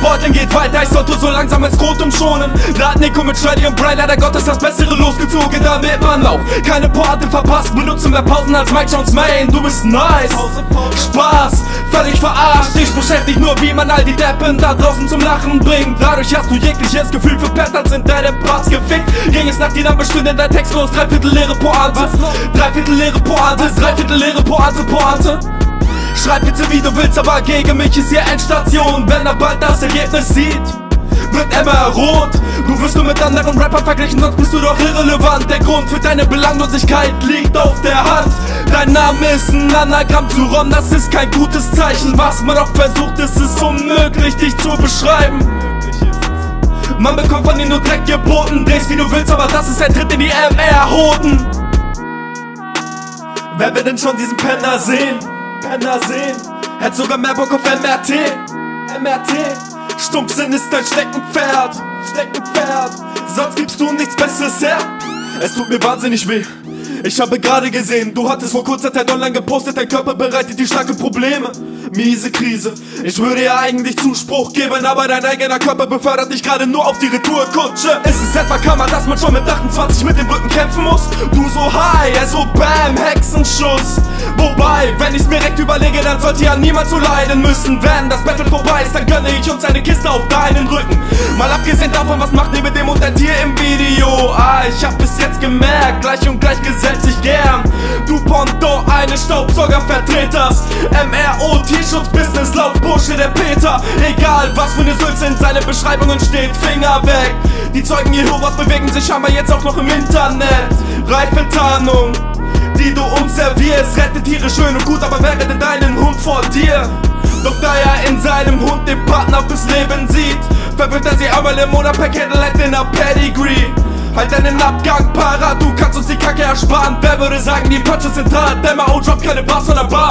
Beuteln geht weiter, ich sollte so langsam ins Krotum schonen Da hat Nico mit Shreddy und Brian leider Gottes das Bessere losgezogen Damit man auch keine Pointe verpasst. Benutzen mehr Pausen als Mike Jones Main. Du bist nice, Spaß, völlig verarscht. Dich beschäftigt nur wie man all die Deppen da draußen zum Lachen bringt. Dadurch hast du jegliches Gefühl für Patterns in deinem Parts gefickt. Ging es nach dir, dann bestünde dein Text los. Dreiviertel leere Pointe, Dreiviertel leere Pointe. Dreiviertel leere Pointe, Pointe Schreib bitte wie du willst, aber gegen mich ist hier Endstation. Wenn er bald das Ergebnis sieht wird Emma rot. Du wirst nur mit anderen Rappern verglichen, sonst bist du doch irrelevant. Der Grund für deine Belanglosigkeit liegt auf der Hand. Dein Name ist ein Anagramm zu Ron, das ist kein gutes Zeichen. Was man auch versucht, ist es unmöglich, dich zu beschreiben. Man bekommt von dir nur Dreck geboten Drehst wie du willst, aber das ist ein Tritt in die MR-Hoden Wer will denn schon diesen Penner sehen? Penner sehen. Hätt sogar mehr Bock auf MRT MRT Stumpfsinn ist dein Steckenpferd. Steckenpferd. Sonst gibst du nichts Besseres her. Es tut mir wahnsinnig weh ich habe gerade gesehen, du hattest vor kurzer Zeit online gepostet, dein Körper bereitet dir starke Probleme. Miese Krise, ich würde ja eigentlich Zuspruch geben, aber dein eigener Körper befördert dich gerade nur auf die Retourkutsche. Ist es etwa Kammer, dass man schon mit 28 mit dem Rücken kämpfen muss? Du so high, also bam, Hexenschuss. Wobei, wenn ich's mir direkt überlege, dann sollte ja niemand so leiden müssen. Wenn das Battle vorbei ist, dann gönne ich uns eine Kiste auf deinen Rücken. Mal abgesehen davon, was macht ihr mit dem und der Tier im Video? Ah, ich hab bis jetzt gemerkt, gleich und gleich gesetzt sich gern. Du Pondo, eine Staubsaugervertreters. MRO, T-Schutz-Business, laut Bursche der Peter. Egal, was für eine Sülze in seinen Beschreibungen steht, Finger weg. Die Zeugen Jehovas bewegen sich scheinbar jetzt auch noch im Internet. Reife Tarnung die du uns servierst. Rette Tiere schön und gut, aber wer rettet deinen Hund vor dir? Doch da er in seinem Hund den Partner fürs Leben sieht, verwirrt er sie einmal im Monat per Cadillac in der Pedigree. Halt deinen Abgang parat, du kannst uns die Kacke ersparen. Wer würde sagen, die Punches sind hart? Der MAO droppt keine Bass, sondern Buff.